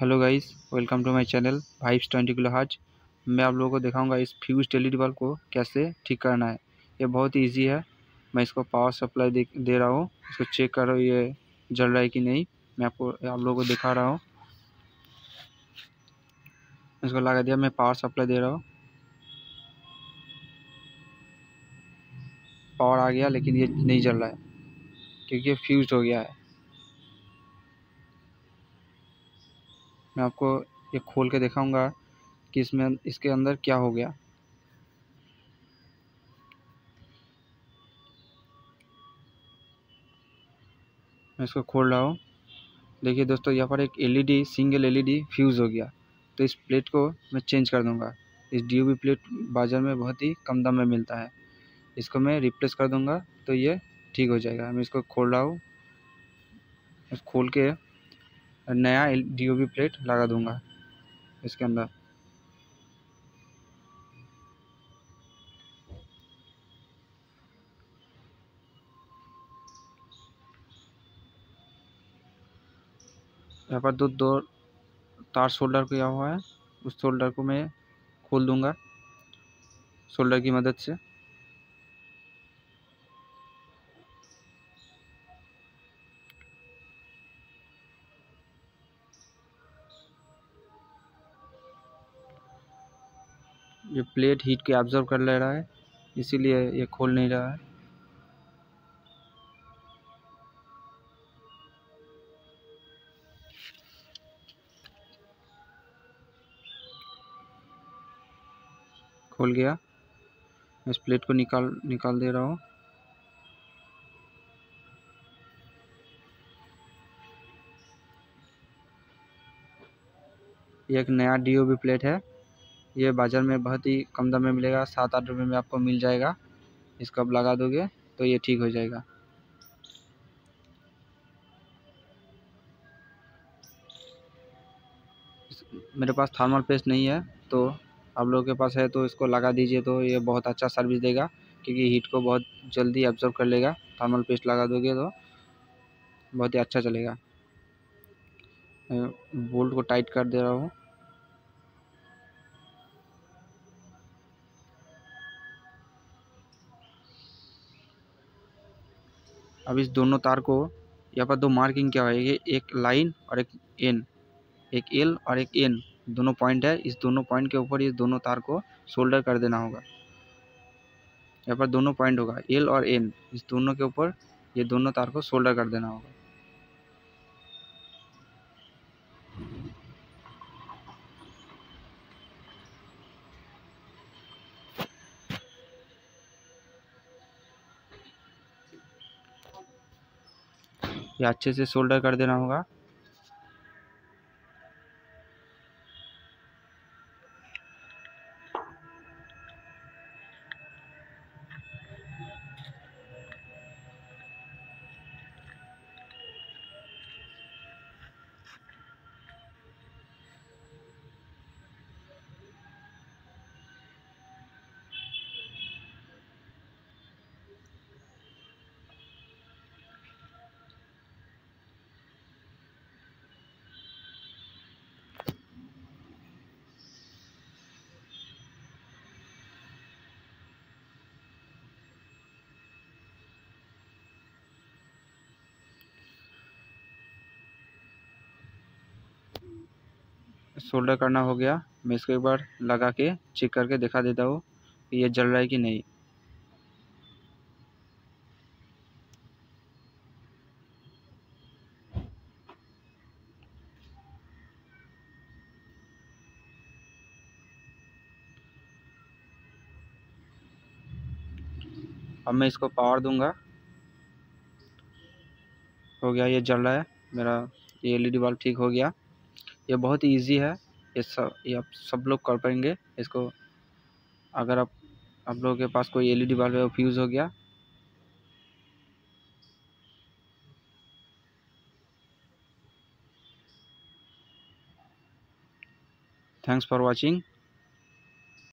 Hello guys welcome to my channel five twenty kilo हाज। मैं आप लोगों को दिखाऊँगा इस फ्यूज एलईडी बल्ब को कैसे ठीक करना है। ये बहुत इजी है। मैं इसको पावर सप्लाई दे, दे रहा हूँ। इसको चेक कर ये जल रहा है कि नहीं। मैं आपको आप लोगों को दिखा रहा हूँ। इसको लगा दिया मैं पावर सप्लाई दे रहा हूँ। पावर आ गया लेकिन ये नहीं जल रहा है क्योंकि ये फ्यूज हो गया है। मैं आपको ये खोल के दिखाऊँगा कि इसमें, इसके अंदर क्या हो गया। मैं इसको खोल रहा हूँ। देखिए दोस्तों, यहाँ पर एक एलईडी सिंगल एलईडी फ्यूज़ हो गया। तो इस प्लेट को मैं चेंज कर दूँगा। इस डी प्लेट बाज़ार में बहुत ही कम दाम में मिलता है। इसको मैं रिप्लेस कर दूँगा तो ये ठीक हो जाएगा। मैं इसको खोल रहा हूँ। खोल के नया डी प्लेट लगा दूँगा इसके अंदर। यहाँ पर दो दो तार शोल्डर किया हुआ है, उस शोल्डर को मैं खोल दूँगा शोल्डर की मदद से। ये प्लेट हीट के ऑब्ज़र्व कर ले रहा है, इसीलिए ये खोल नहीं रहा है। खोल गया। इस प्लेट को निकाल निकाल दे रहा हूँ। एक नया डी प्लेट है। ये बाज़ार में बहुत ही कम दाम में मिलेगा सात आठ रुपये में आपको मिल जाएगा। इसको आप लगा दोगे तो ये ठीक हो जाएगा। मेरे पास थर्मल पेस्ट नहीं है तो आप लोगों के पास है तो इसको लगा दीजिए तो ये बहुत अच्छा सर्विस देगा, क्योंकि हीट को बहुत जल्दी ऑब्ज़र्व कर लेगा। थर्मल पेस्ट लगा दोगे तो बहुत ही अच्छा चलेगा। बोल्ट को टाइट कर दे रहा हूँ। अब इस दोनों तार को यहाँ पर दो मार्किंग क्या होगी एक लाइन और एक एन एक एल और एक एन दोनों पॉइंट है। इस दोनों पॉइंट के ऊपर इस दोनों तार को सोल्डर कर देना होगा। यहाँ पर दोनों पॉइंट होगा एल और एन इस दोनों के ऊपर ये दोनों तार को सोल्डर कर देना होगा। ये अच्छे से सोल्डर कर देना होगा। सोल्डर करना हो गया। मैं इसको एक बार लगा के चेक करके दिखा देता हूँ कि ये जल रहा है कि नहीं। अब मैं इसको पावर दूँगा। हो गया, ये जल रहा है। मेरा ये एलईडी बल्ब ठीक हो गया। ये बहुत ही ईजी है। ये सब, ये आप सब लोग कर पाएँगे। इसको अगर आप आप लोगों के पास कोई एलईडी डी बल्ब फ्यूज़ हो गया। Thanks for watching